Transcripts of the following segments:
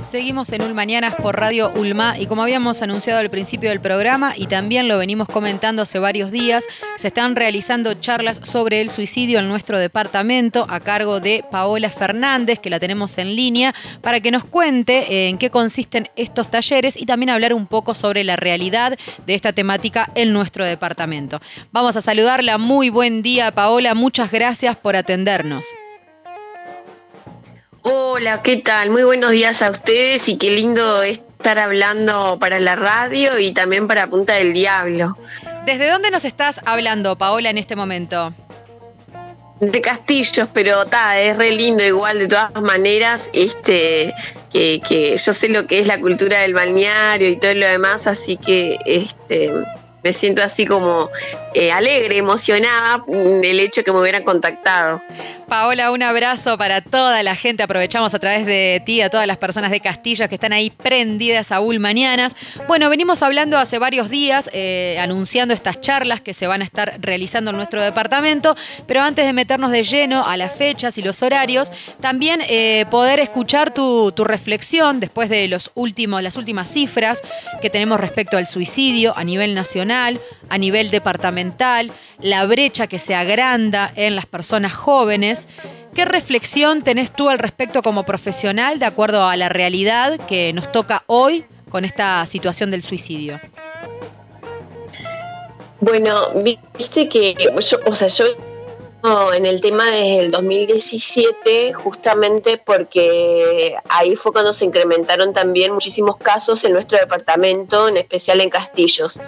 Seguimos en Ulmañanas por Radio Ulma y como habíamos anunciado al principio del programa y también lo venimos comentando hace varios días, se están realizando charlas sobre el suicidio en nuestro departamento a cargo de Paola Fernández, que la tenemos en línea, para que nos cuente eh, en qué consisten estos talleres y también hablar un poco sobre la realidad de esta temática en nuestro departamento. Vamos a saludarla. Muy buen día, Paola. Muchas gracias por atendernos. Hola, ¿qué tal? Muy buenos días a ustedes y qué lindo estar hablando para la radio y también para Punta del Diablo. ¿Desde dónde nos estás hablando, Paola, en este momento? De Castillos, pero ta, es re lindo igual de todas maneras, este, que, que yo sé lo que es la cultura del balneario y todo lo demás, así que este me siento así como eh, alegre, emocionada del hecho que me hubieran contactado. Paola, un abrazo para toda la gente. Aprovechamos a través de ti a todas las personas de Castillo que están ahí prendidas a Mañanas. Bueno, venimos hablando hace varios días, eh, anunciando estas charlas que se van a estar realizando en nuestro departamento, pero antes de meternos de lleno a las fechas y los horarios, también eh, poder escuchar tu, tu, reflexión después de los últimos, las últimas cifras que tenemos respecto al suicidio a nivel nacional, a nivel departamental, la brecha que se agranda en las personas jóvenes. ¿Qué reflexión tenés tú al respecto como profesional de acuerdo a la realidad que nos toca hoy con esta situación del suicidio? Bueno, viste que o sea, yo en el tema desde el 2017 justamente porque ahí fue cuando se incrementaron también muchísimos casos en nuestro departamento, en especial en Castillos.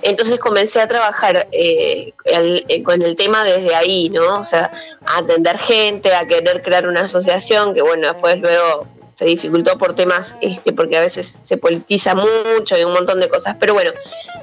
Entonces comencé a trabajar eh, eh, con el tema desde ahí, ¿no? O sea, a atender gente, a querer crear una asociación, que bueno, después luego se dificultó por temas, este, porque a veces se politiza mucho y un montón de cosas. Pero bueno,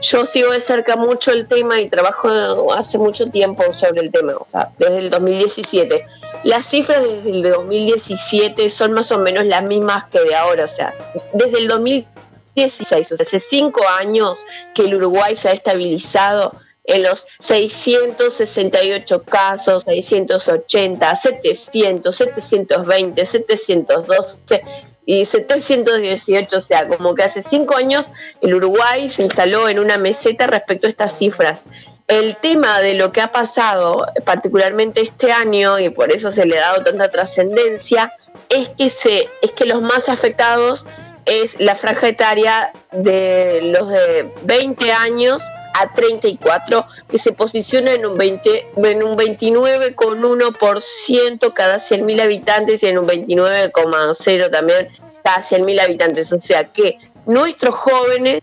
yo sigo de cerca mucho el tema y trabajo hace mucho tiempo sobre el tema, o sea, desde el 2017. Las cifras desde el 2017 son más o menos las mismas que de ahora, o sea, desde el 2017 16, o sea, hace cinco años que el Uruguay se ha estabilizado en los 668 casos, 680, 700, 720, 712 y 718, o sea, como que hace cinco años el Uruguay se instaló en una meseta respecto a estas cifras. El tema de lo que ha pasado, particularmente este año, y por eso se le ha dado tanta trascendencia, es que, se, es que los más afectados es la franja etaria de los de 20 años a 34, que se posiciona en un, 20, en un 29,1% cada 100.000 habitantes y en un 29,0% también cada 100.000 habitantes. O sea que nuestros jóvenes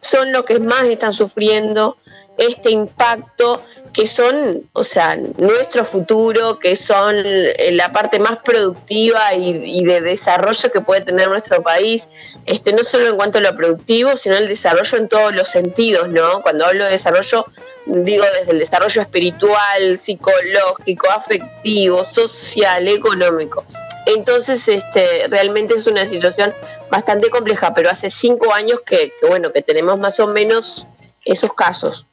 son los que más están sufriendo este impacto que son, o sea, nuestro futuro, que son eh, la parte más productiva y, de desarrollo que puede tener nuestro país, este, no solo en cuanto a lo productivo, sino el desarrollo en todos los sentidos, ¿no? Cuando hablo de desarrollo, digo desde el desarrollo espiritual, psicológico, afectivo, social, económico. Entonces, este, realmente es una situación bastante compleja, pero hace cinco años que, que bueno, que tenemos más o menos esos casos.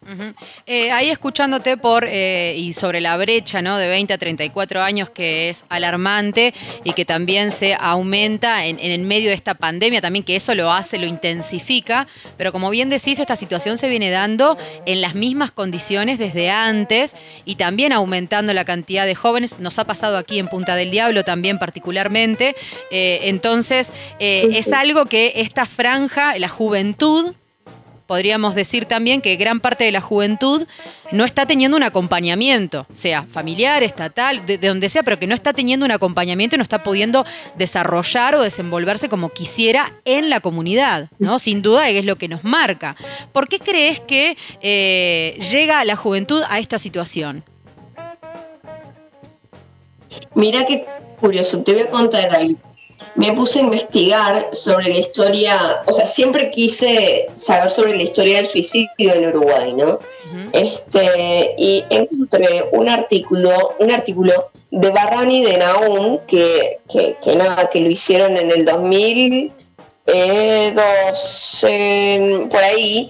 Eh, ahí escuchándote por eh, y sobre la brecha ¿no? de 20 a 34 años que es alarmante y que también se aumenta en, en, el medio de esta pandemia, también que eso lo hace, lo intensifica, pero como bien decís, esta situación se viene dando en las mismas condiciones desde antes y también aumentando la cantidad de jóvenes, nos ha pasado aquí en Punta del Diablo también particularmente, eh, entonces es algo que esta franja, la juventud, podríamos decir también que gran parte de la juventud no está teniendo un acompañamiento, sea familiar, estatal, de, donde sea, pero que no está teniendo un acompañamiento y no está pudiendo desarrollar o desenvolverse como quisiera en la comunidad, ¿no? Sin duda es lo que nos marca. ¿Por qué crees que eh, llega la juventud a esta situación? Mira qué curioso, te voy a contar algo me puse a investigar sobre la historia, o sea, siempre quise saber sobre la historia del suicidio en Uruguay, ¿no? este, y encontré un artículo, un artículo de Barrani de Naum, que, que, nada, que lo hicieron en el 2002, eh, por ahí,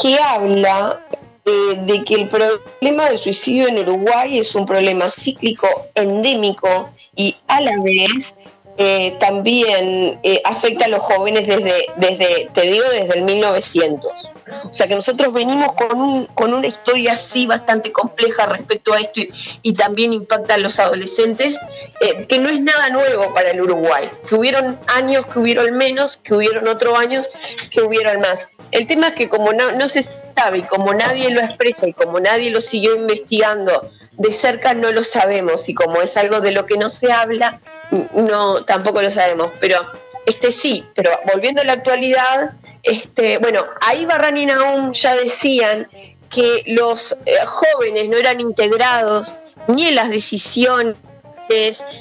que habla eh, de que el problema del suicidio en Uruguay es un problema cíclico, endémico y a la vez eh, también eh, afecta a los jóvenes desde, desde, te digo, desde el 1900. O sea que nosotros venimos con, un, con una historia así bastante compleja respecto a esto y, también impacta a los adolescentes, eh, que no es nada nuevo para el Uruguay, que hubieron años que hubieron menos, que hubieron otros años que hubieron más. El tema es que como no, no se sabe y como nadie lo expresa y como nadie lo siguió investigando de cerca no lo sabemos y como es algo de lo que no se habla, no tampoco lo sabemos, pero este sí, pero volviendo a la actualidad, este, bueno, ahí Barran y Naum ya decían que los eh, jóvenes no eran integrados ni en las decisiones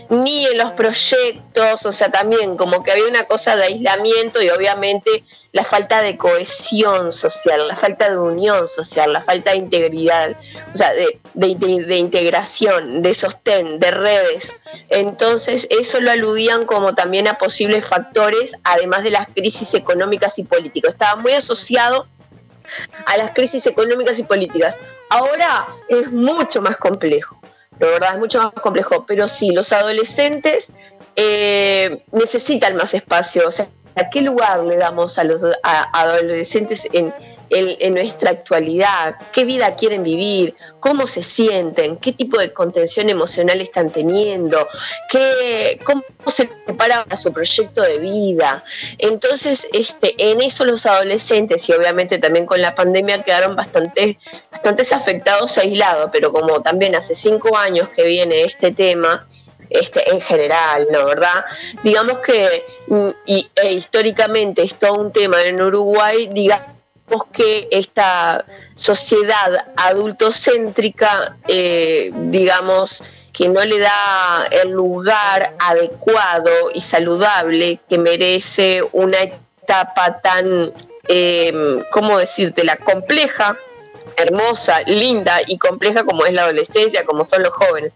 ni en los proyectos, o sea, también como que había una cosa de aislamiento y obviamente la falta de cohesión social, la falta de unión social, la falta de integridad, o sea, de, de, integración, de sostén, de redes. Entonces, eso lo aludían como también a posibles factores, además de las crisis económicas y políticas. Estaba muy asociado a las crisis económicas y políticas. Ahora es mucho más complejo. La verdad es mucho más complejo, pero sí, los adolescentes eh, necesitan más espacio. O sea, ¿a qué lugar le damos a los adolescentes en, nuestra actualidad? ¿Qué vida quieren vivir? ¿Cómo se sienten? ¿Qué tipo de contención emocional están teniendo? ¿Qué, ¿Cómo se prepara a su proyecto de vida? Entonces, este, en eso los adolescentes y obviamente también con la pandemia quedaron bastante, bastantes afectados, aislados, pero como también hace cinco años que viene este tema, este, en general, ¿no? ¿Verdad? Digamos que mm, y, e históricamente es todo un tema en Uruguay, digamos que esta sociedad adultocéntrica, eh, digamos, que no le da el lugar adecuado y saludable que merece una etapa tan, eh, ¿cómo decírtela?, compleja, hermosa, linda y compleja como es la adolescencia, como son los jóvenes.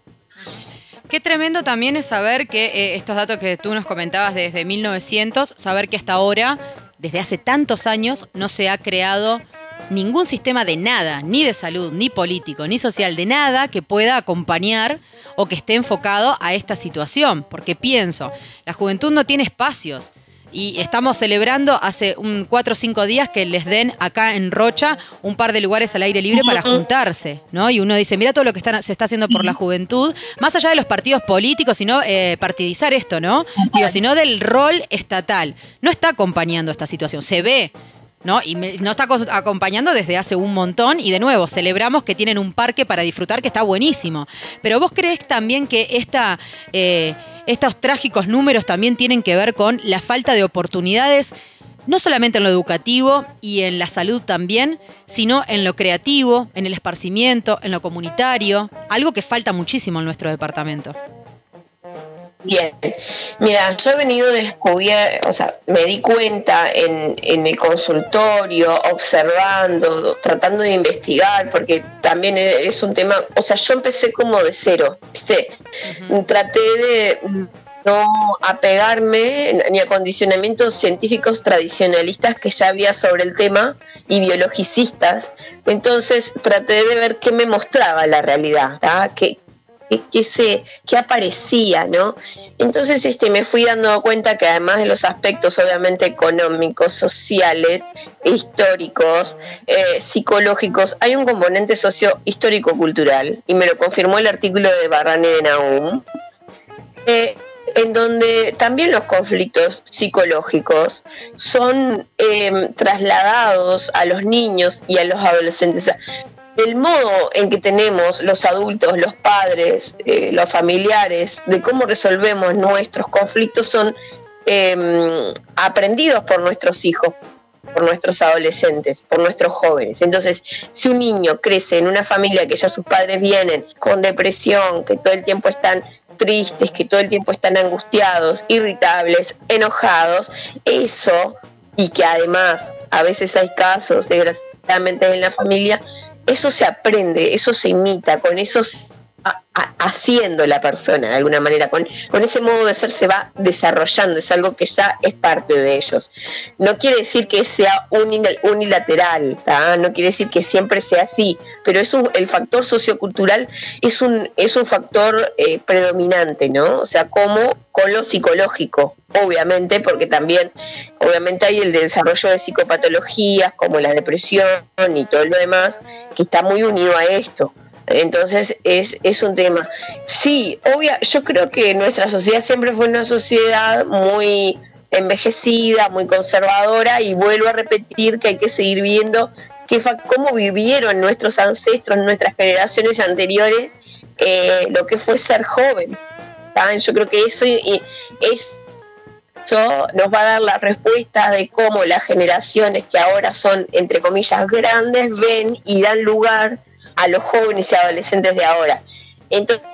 Qué tremendo también es saber que eh, estos datos que tú nos comentabas desde 1900, saber que hasta ahora, desde hace tantos años, no se ha creado ningún sistema de nada, ni de salud, ni político, ni social, de nada que pueda acompañar o que esté enfocado a esta situación. Porque pienso, la juventud no tiene espacios. Y estamos celebrando hace un cuatro o cinco días que les den acá en Rocha un par de lugares al aire libre para juntarse, ¿no? Y uno dice, mira todo lo que se está haciendo por la juventud, más allá de los partidos políticos, sino eh, partidizar esto, ¿no? Digo, sino del rol estatal. No está acompañando esta situación, se ve ¿no? Y nos está acompañando desde hace un montón y de nuevo, celebramos que tienen un parque para disfrutar que está buenísimo. Pero vos crees también que esta, eh, estos trágicos números también tienen que ver con la falta de oportunidades, no solamente en lo educativo y en la salud también, sino en lo creativo, en el esparcimiento, en lo comunitario, algo que falta muchísimo en nuestro departamento. Bien, mira, yo he venido descubierto, o sea, me di cuenta en, en, el consultorio, observando, tratando de investigar, porque también es un tema, o sea, yo empecé como de cero, ¿viste? Traté de no apegarme ni a condicionamientos científicos tradicionalistas que ya había sobre el tema y biologicistas. Entonces traté de ver qué me mostraba la realidad, ¿Qué, que, se, que aparecía, ¿no? Entonces este, me fui dando cuenta que además de los aspectos obviamente económicos, sociales, históricos, eh, psicológicos, hay un componente socio-histórico-cultural, y me lo confirmó el artículo de Barrane de Naum, eh, en donde también los conflictos psicológicos son eh, trasladados a los niños y a los adolescentes el modo en que tenemos los adultos, los padres, eh, los familiares, de cómo resolvemos nuestros conflictos son em, aprendidos por nuestros hijos, por nuestros adolescentes, por nuestros jóvenes. Entonces, si un niño crece en una familia que ya sus padres vienen con depresión, que todo el tiempo están tristes, que todo el tiempo están angustiados, irritables, enojados, eso, y que además a veces hay casos, desgraciadamente en la familia, eso se aprende, eso se imita, con eso haciendo la persona de alguna manera, con, ese modo de ser se va desarrollando, es algo que ya es parte de ellos. No quiere decir que sea unilateral, no quiere decir que siempre sea así, pero es el factor sociocultural es un, es un factor eh, predominante, ¿no? O sea, como con lo psicológico, obviamente, porque también, obviamente hay el desarrollo de psicopatologías como la depresión y todo lo demás, que está muy unido a esto. Entonces es, es un tema. Sí, obvia, yo creo que nuestra sociedad siempre fue una sociedad muy envejecida, muy conservadora y vuelvo a repetir que hay que seguir viendo que, cómo vivieron nuestros ancestros, nuestras generaciones anteriores, eh, lo que fue ser joven. Yo creo que eso, eso nos va a dar la respuesta de cómo las generaciones que ahora son, entre comillas, grandes, ven y dan lugar a los jóvenes y adolescentes de ahora. Entonces,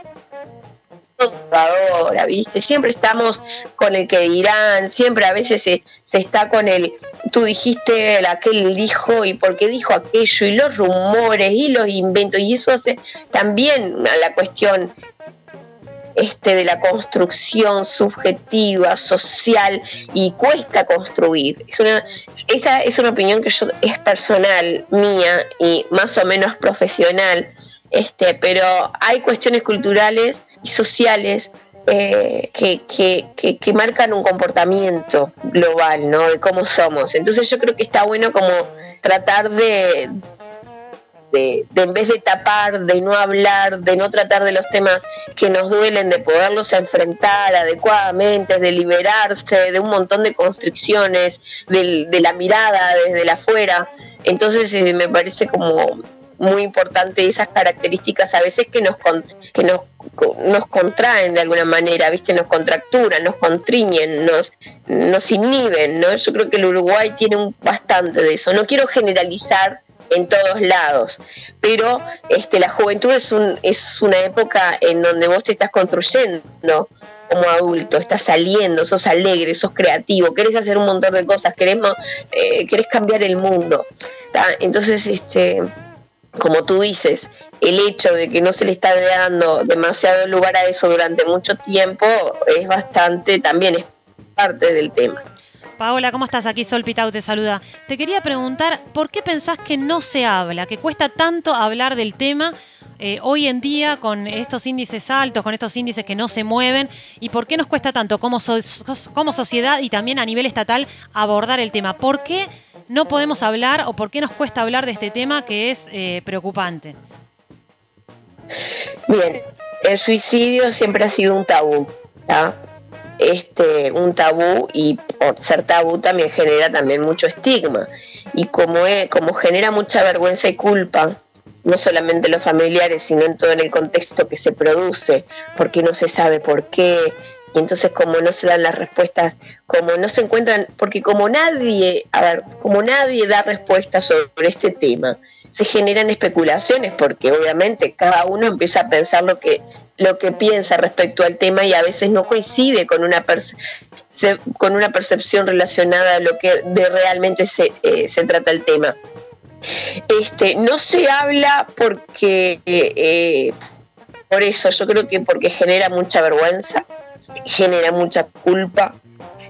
ahora, ¿viste? Siempre estamos con el que dirán, siempre a veces se, está con el, tú dijiste, aquel dijo y por qué dijo aquello, y los rumores y los inventos, y eso hace también a la cuestión este, de la construcción subjetiva, social, y cuesta construir. Es una, esa es una opinión que yo es personal, mía, y más o menos profesional, este, pero hay cuestiones culturales y sociales eh, que, que, que, marcan un comportamiento global, ¿no? De cómo somos. Entonces yo creo que está bueno como tratar de, de, en vez de tapar, de no hablar, de no tratar de los temas que nos duelen, de poderlos enfrentar adecuadamente, de liberarse de un montón de constricciones, de, la mirada desde la afuera. Entonces eh, me parece como muy importante esas características a veces que nos que nos, nos contraen de alguna manera, ¿viste? Nos contracturan, nos contriñen, nos, nos inhiben, ¿no? Yo creo que el Uruguay tiene un, bastante de eso. No quiero generalizar en todos lados. Pero este, la juventud es, un, es una época en donde vos te estás construyendo como adulto, estás saliendo, sos alegre, sos creativo, querés hacer un montón de cosas, querés, eh, querés cambiar el mundo. Entonces, este, como tú dices, el hecho de que no se le está dando demasiado lugar a eso durante mucho tiempo es bastante, también es parte del tema. Paola, ¿cómo estás? Aquí Sol Pitau te saluda. Te quería preguntar, ¿por qué pensás que no se habla, que cuesta tanto hablar del tema eh, hoy en día con estos índices altos, con estos índices que no se mueven? ¿Y por qué nos cuesta tanto como, como sociedad y también a nivel estatal abordar el tema? ¿Por qué no podemos hablar o por qué nos cuesta hablar de este tema que es eh, preocupante? Bien, el suicidio siempre ha sido un tabú este, un tabú y por ser tabú también genera también mucho estigma. Y como, como genera mucha vergüenza y culpa, no solamente en los familiares, sino en todo el contexto que se produce, porque no se sabe por qué, y entonces como no se dan las respuestas, como no se encuentran, porque como nadie, a ver, como nadie da respuestas sobre este tema, se generan especulaciones, porque obviamente cada uno empieza a pensar lo que lo que piensa respecto al tema y a veces no coincide con una, con una percepción relacionada a lo que de realmente se, eh, se trata el tema. Este, no se habla porque, eh, por eso yo creo que porque genera mucha vergüenza, genera mucha culpa,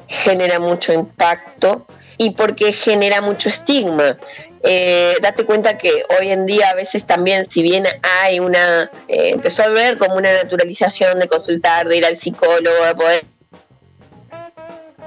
genera mucho impacto y porque genera mucho estigma. Eh, date cuenta que hoy en día a veces también, si bien hay una, eh, empezó a ver como una naturalización de consultar, de ir al psicólogo, de poder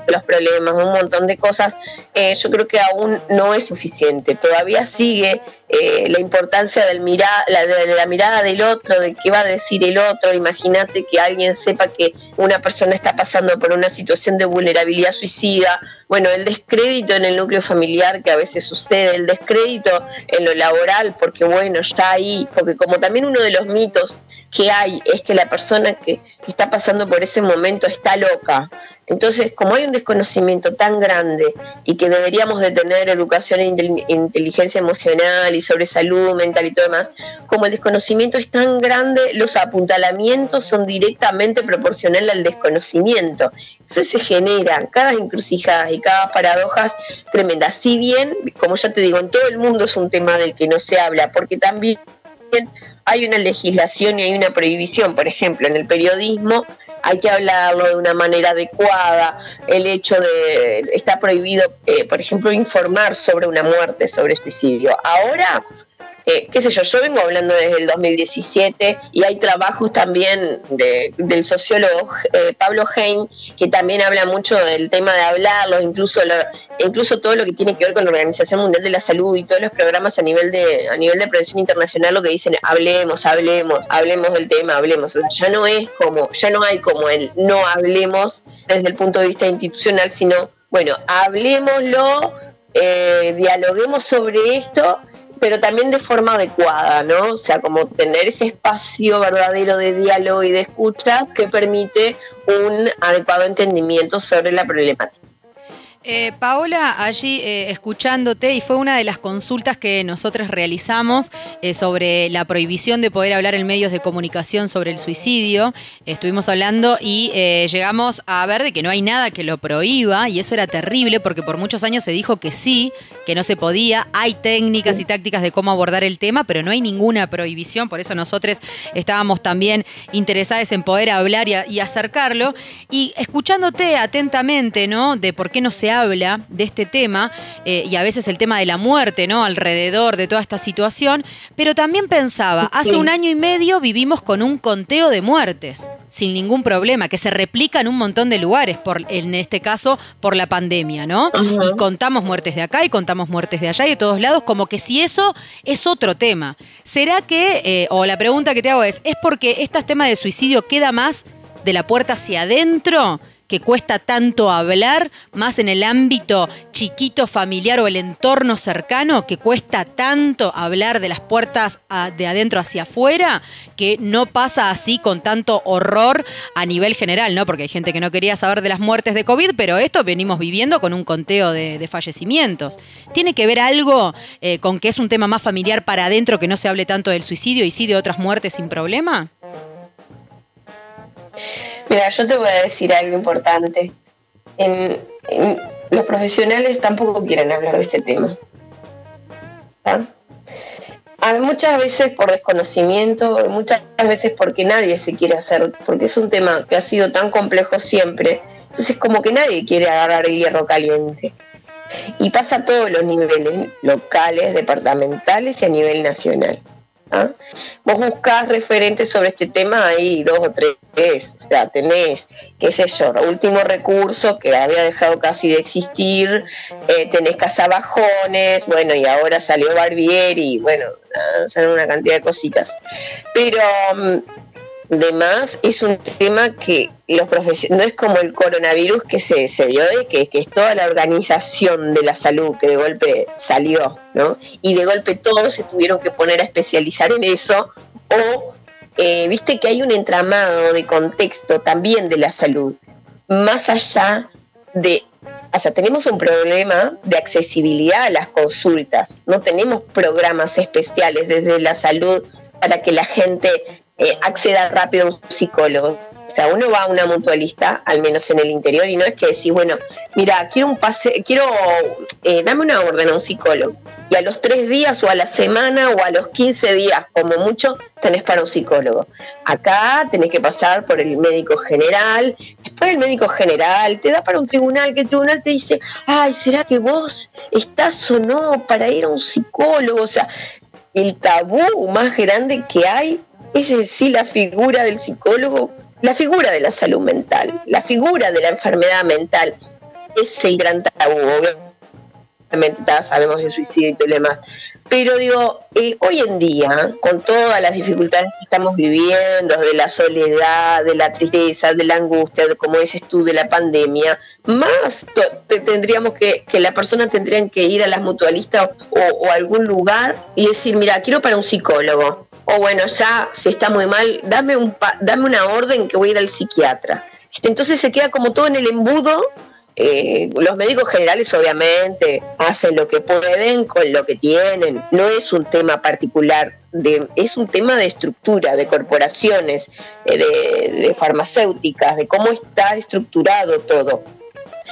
los problemas, un montón de cosas, eh, yo creo que aún no es suficiente. Todavía sigue eh, la importancia del la, de, la mirada del otro, de qué va a decir el otro. Imagínate que alguien sepa que una persona está pasando por una situación de vulnerabilidad suicida. Bueno, el descrédito en el núcleo familiar que a veces sucede, el descrédito en lo laboral, porque bueno, está ahí, porque como también uno de los mitos que hay es que la persona que está pasando por ese momento está loca. Entonces, como hay un desconocimiento tan grande y que deberíamos de tener educación e inteligencia emocional sobre salud mental y todo demás, como el desconocimiento es tan grande, los apuntalamientos son directamente proporcionales al desconocimiento. Entonces se generan cada encrucijada y cada paradojas tremendas. Si bien, como ya te digo, en todo el mundo es un tema del que no se habla, porque también hay una legislación y hay una prohibición. Por ejemplo, en el periodismo hay que hablarlo de una manera adecuada. El hecho de, está prohibido, eh, por ejemplo, informar sobre una muerte, sobre suicidio. Ahora eh, qué sé yo, yo vengo hablando desde el 2017 y hay trabajos también del sociólogo eh, Pablo Hein que también habla mucho del tema de hablarlo, incluso, incluso todo lo que tiene que ver con la Organización Mundial de la Salud y todos los programas a nivel de, a nivel de prevención internacional lo que dicen, hablemos, hablemos, hablemos del tema, hablemos. ya no es como, ya no hay como el no hablemos desde el punto de vista institucional, sino, bueno, hablemoslo, eh, dialoguemos sobre esto pero también de forma adecuada, ¿no? O sea, como tener ese espacio verdadero de diálogo y de escucha que permite un adecuado entendimiento sobre la problemática. Eh, Paola, allí eh, escuchándote, y fue una de las consultas que nosotros realizamos eh, sobre la prohibición de poder hablar en medios de comunicación sobre el suicidio. Estuvimos hablando y llegamos a ver de que no hay nada que lo prohíba, y eso era terrible porque por muchos años se dijo que sí, que no se podía. Hay técnicas y tácticas de cómo abordar el tema, pero no hay ninguna prohibición. Por eso nosotros estábamos también interesados en poder hablar y, y acercarlo. Y escuchándote atentamente, ¿no? De por qué no se habla de este tema eh, y a veces el tema de la muerte, ¿no? Alrededor de toda esta situación, pero también pensaba, hace un año y medio vivimos con un conteo de muertes sin ningún problema, que se replica en un montón de lugares, por, en este caso por la pandemia, ¿no? Y contamos muertes de acá y contamos muertes de allá y de todos lados, como que si eso es otro tema. ¿Será que, eh, o la pregunta que te hago es, ¿es porque este tema de suicidio queda más de la puerta hacia adentro? Que cuesta tanto hablar, más en el ámbito chiquito familiar o el entorno cercano, que cuesta tanto hablar de las puertas de adentro hacia afuera, que no pasa así con tanto horror a nivel general, ¿no? Porque hay gente que no quería saber de las muertes de COVID, pero esto venimos viviendo con un conteo de, fallecimientos. ¿Tiene que ver algo eh, con que es un tema más familiar para adentro, que no se hable tanto del suicidio y sí de otras muertes sin problema? Mira, yo te voy a decir algo importante. los profesionales tampoco quieren hablar de este tema. muchas veces por desconocimiento, muchas veces porque nadie se quiere hacer, porque es un tema que ha sido tan complejo siempre. Entonces como que nadie quiere agarrar hierro caliente. Y pasa a todos los niveles, locales, departamentales y a nivel nacional. Vos buscás referentes sobre este tema, hay dos o tres, o sea, tenés, qué sé yo, último recurso que había dejado casi de existir, eh, tenés Casabajones, bueno, y ahora salió Barbieri, bueno, son una cantidad de cositas. Pero Además, es un tema que los profesionales, no es como el coronavirus que se, se dio de que, que, es toda la organización de la salud que de golpe salió, ¿no? Y de golpe todos se tuvieron que poner a especializar en eso, o eh, viste que hay un entramado de contexto también de la salud, más allá de o sea, tenemos un problema de accesibilidad a las consultas. No tenemos programas especiales desde la salud para que la gente eh, acceda rápido a un psicólogo. O sea, uno va a una mutualista, al menos en el interior, y no es que decís, bueno, mira, quiero un pase, quiero, eh, dame una orden a un psicólogo. Y a los tres días o a la semana o a los 15 días, como mucho, tenés para un psicólogo. Acá tenés que pasar por el médico general, después el médico general te da para un tribunal, que el tribunal te dice, ay, ¿será que vos estás o no para ir a un psicólogo? O sea, el tabú más grande que hay es en sí la figura del psicólogo, la figura de la salud mental, la figura de la enfermedad mental. Es el gran tabú, obviamente sabemos el suicidio y todo lo demás. Pero digo, eh, hoy en día, con todas las dificultades que estamos viviendo, de la soledad, de la tristeza, de la angustia, de, como dices tú, de la pandemia, más tendríamos que, que la persona tendría que ir a las mutualistas o, o, algún lugar y decir, mira, quiero para un psicólogo o bueno, ya si está muy mal, dame, un dame una orden que voy a ir al psiquiatra. Entonces se queda como todo en el embudo. Eh, los médicos generales obviamente hacen lo que pueden con lo que tienen. No es un tema particular, es un tema de estructura, de corporaciones, eh, de, farmacéuticas, de cómo está estructurado todo.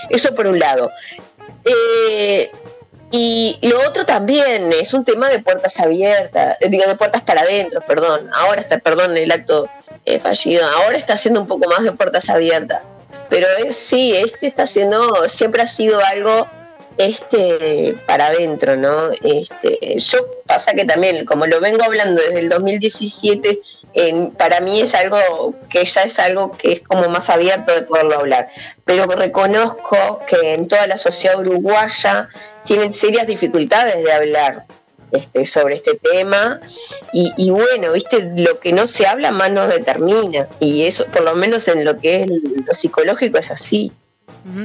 Eso por un lado. Eh, Y lo otro también es un tema de puertas abiertas, eh, digo, de puertas para adentro, perdón. Ahora está, perdón, el acto eh, fallido, ahora está haciendo un poco más de puertas abiertas. Pero es, sí, este está haciendo, siempre ha sido algo este para adentro, ¿no? Este, yo pasa que también, como lo vengo hablando desde el 2017, para mí es algo que ya es algo que es como más abierto de poderlo hablar. Pero reconozco que en toda la sociedad uruguaya tienen serias dificultades de hablar este, sobre este tema y, bueno, viste, lo que no se habla más no determina y eso por lo menos en lo que es lo psicológico es así.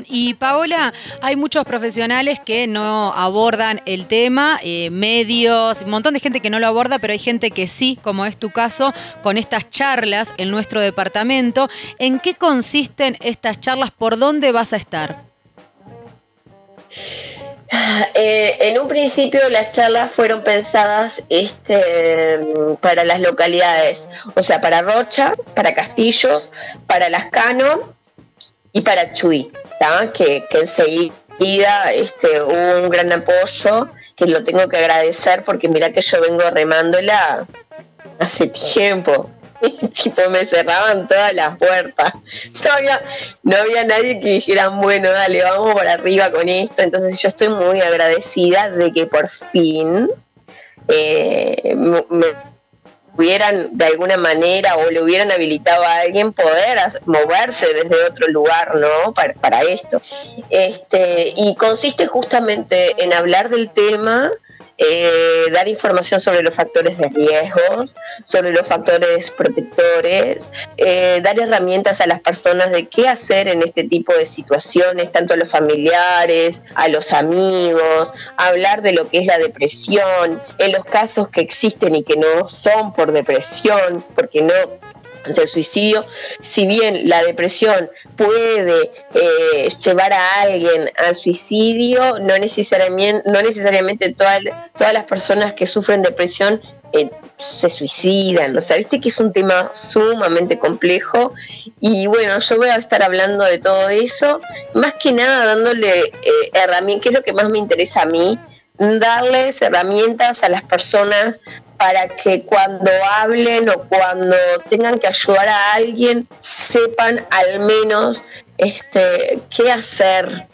Y Paola, hay muchos profesionales que no abordan el tema, eh, medios, un montón de gente que no lo aborda, pero hay gente que sí, como es tu caso, con estas charlas en nuestro departamento. ¿En qué consisten estas charlas? ¿Por dónde vas a estar? Eh, en un principio las charlas fueron pensadas este, para las localidades, o sea, para Rocha, para Castillos, para Lascano y para Chuy, que, enseguida este, hubo un gran apoyo que lo tengo que agradecer porque mira que yo vengo remándola hace tiempo. tipo me cerraban todas las puertas. No había, no había nadie que dijera, bueno, dale, vamos por arriba con esto. Entonces yo estoy muy agradecida de que por fin eh, me, hubieran de alguna manera o le hubieran habilitado a alguien poder moverse desde otro lugar, ¿no? Para, para esto. Este, y consiste justamente en hablar del tema eh, dar información sobre los factores de riesgos, sobre los factores protectores, eh, dar herramientas a las personas de qué hacer en este tipo de situaciones, tanto a los familiares, a los amigos, hablar de lo que es la depresión, en los casos que existen y que no son por depresión, porque no del suicidio, si bien la depresión puede eh, llevar a alguien al suicidio, no necesariamente, no necesariamente todas, todas las personas que sufren depresión eh, se suicidan, o sea, viste que es un tema sumamente complejo y bueno, yo voy a estar hablando de todo eso, más que nada dándole eh, herramientas, que es lo que más me interesa a mí, darles herramientas a las personas para que cuando hablen o cuando tengan que ayudar a alguien sepan al menos este, qué hacer.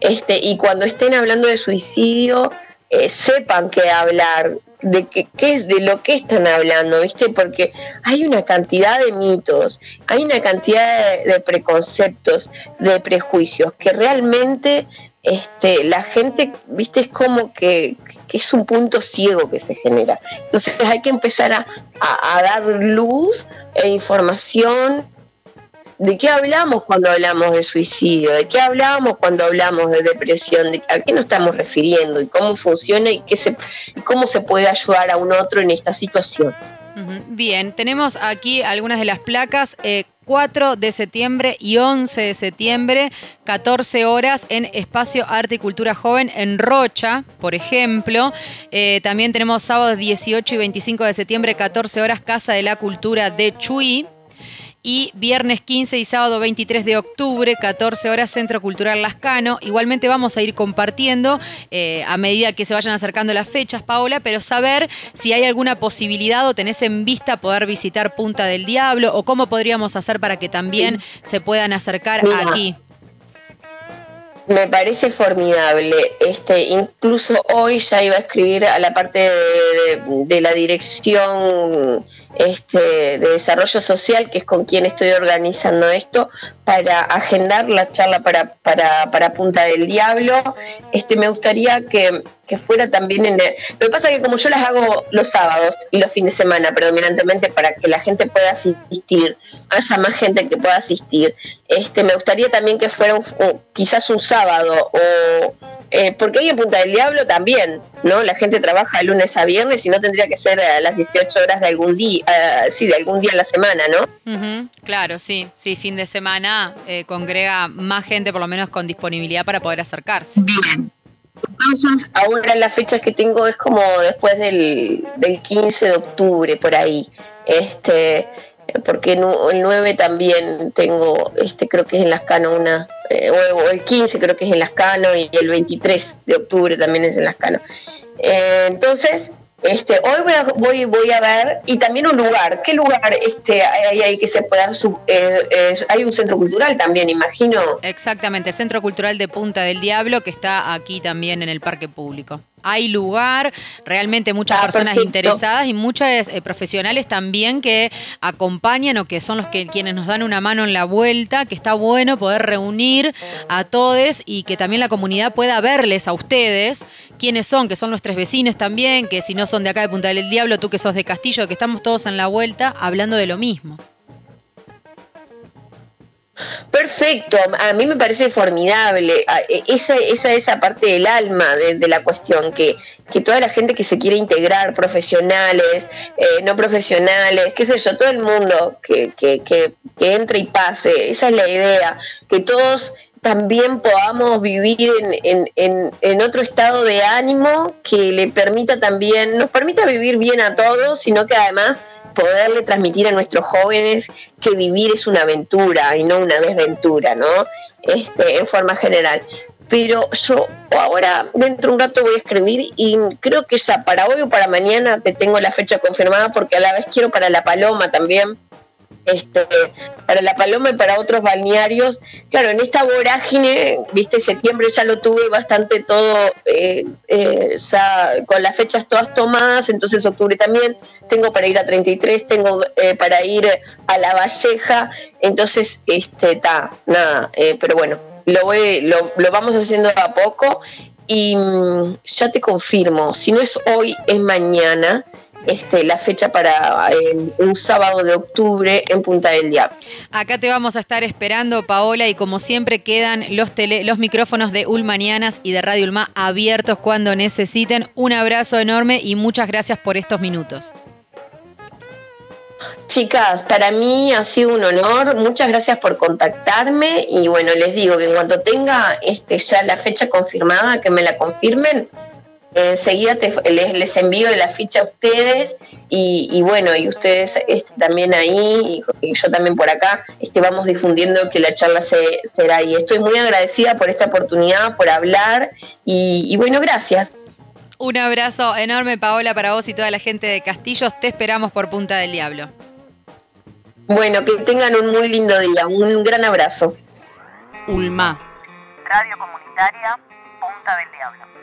Este, y cuando estén hablando de suicidio, eh, sepan qué hablar, de qué, es de lo que están hablando, ¿viste? Porque hay una cantidad de mitos, hay una cantidad de preconceptos, de prejuicios que realmente este, la gente, viste, es como que, es un punto ciego que se genera. Entonces hay que empezar a, dar luz e información ¿De qué hablamos cuando hablamos de suicidio? ¿De qué hablamos cuando hablamos de depresión? ¿De ¿A qué nos estamos refiriendo? ¿Y cómo funciona y, qué se, y cómo se puede ayudar a un otro en esta situación? Bien, tenemos aquí algunas de las placas. Eh, 4 de septiembre y 11 de septiembre, 14 horas en Espacio Arte y Cultura Joven en Rocha, por ejemplo. Eh, también tenemos sábados 18 y 25 de septiembre, 14 horas, Casa de la Cultura de Chuy y viernes 15 y sábado 23 de octubre, 14 horas, Centro Cultural Lascano. Igualmente vamos a ir compartiendo eh, a medida que se vayan acercando las fechas, Paola, pero saber si hay alguna posibilidad o tenés en vista poder visitar Punta del Diablo o cómo podríamos hacer para que también se puedan acercar aquí. Me parece formidable. Este, incluso hoy ya iba a escribir a la parte de la dirección este, de desarrollo social, que es con quien estoy organizando esto, para agendar la charla para, para, para Punta del Diablo. Este, me gustaría que, fuera también en... Lo que pasa es que como yo las hago los sábados y los fines de semana predominantemente para que la gente pueda asistir, haya más gente que pueda asistir, este, me gustaría también que fuera quizás un sábado o eh, porque ahí en Punta del Diablo también, ¿no? La gente trabaja de lunes a viernes y no tendría que ser a las 18 horas de algún día, uh, sí, de algún día en la semana, ¿no? Claro, sí, sí, fin de semana eh, congrega más gente, por lo menos con disponibilidad para poder acercarse. Bien. Entonces, ahora las fechas que tengo es como después del, del 15 de octubre, por ahí. Este, porque el 9 también tengo, este creo que es en Las Cano una, eh, o, el 15 creo que es en Las Cano y el 23 de octubre también es en Las Cano. Eh, entonces, este, hoy voy a, voy, voy a ver, y también un lugar, ¿qué lugar este, hay ahí que se pueda, eh, hay un centro cultural también, imagino? Exactamente, Centro Cultural de Punta del Diablo, que está aquí también en el Parque Público hay lugar, realmente muchas ah, personas interesadas y muchas eh, profesionales también que acompañan o que son los que quienes nos dan una mano en la vuelta, que está bueno poder reunir a todos y que también la comunidad pueda verles a ustedes quiénes son, que son nuestros vecinos también, que si no son de acá de Punta del Diablo, tú que sos de Castillo, que estamos todos en la vuelta hablando de lo mismo. Perfecto, a mí me parece formidable e, esa, esa, esa parte del alma de, la cuestión, que, que, toda la gente que se quiere integrar, profesionales, eh, no profesionales, qué sé yo, todo el mundo que, que, que, entre y pase, esa es la idea, que todos también podamos vivir en, en, en, otro estado de ánimo que le permita también, nos permita vivir bien a todos, sino que además poderle transmitir a nuestros jóvenes que vivir es una aventura y no una desventura, ¿no? Este, en forma general. Pero yo ahora, dentro de un rato voy a escribir y creo que ya para hoy o para mañana te tengo la fecha confirmada porque a la vez quiero para La Paloma también este, para La Paloma y para otros balnearios. Claro, en esta vorágine, viste, septiembre ya lo tuve bastante todo, eh, eh, con las fechas todas tomadas, entonces octubre también, tengo para ir a 33, tengo eh, para ir a La Valleja, entonces, este, está, nada, pero bueno, lo, voy, lo, lo vamos haciendo a poco y mm, ya te confirmo, si no es hoy, es mañana este, la fecha para un sábado de octubre en Punta del Diablo. Acá te vamos a estar esperando, Paola, y como siempre quedan los, los micrófonos de Ulmanianas y de Radio Ulma abiertos cuando necesiten. Un abrazo enorme y muchas gracias por estos minutos. Chicas, para mí ha sido un honor, muchas gracias por contactarme y bueno, les digo que en cuanto tenga este, ya la fecha confirmada, que me la confirmen, enseguida les, envío la ficha a ustedes y, bueno, y ustedes este, también ahí y, yo también por acá este, vamos difundiendo que la charla se, será ahí. Estoy muy agradecida por esta oportunidad, por hablar y, bueno, gracias. Un abrazo enorme, Paola, para vos y toda la gente de Castillos. Te esperamos por Punta del Diablo. Bueno, que tengan un muy lindo día. Un gran abrazo. Ulma. Radio Comunitaria Punta del Diablo.